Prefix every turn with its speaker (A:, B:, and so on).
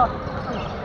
A: よ狙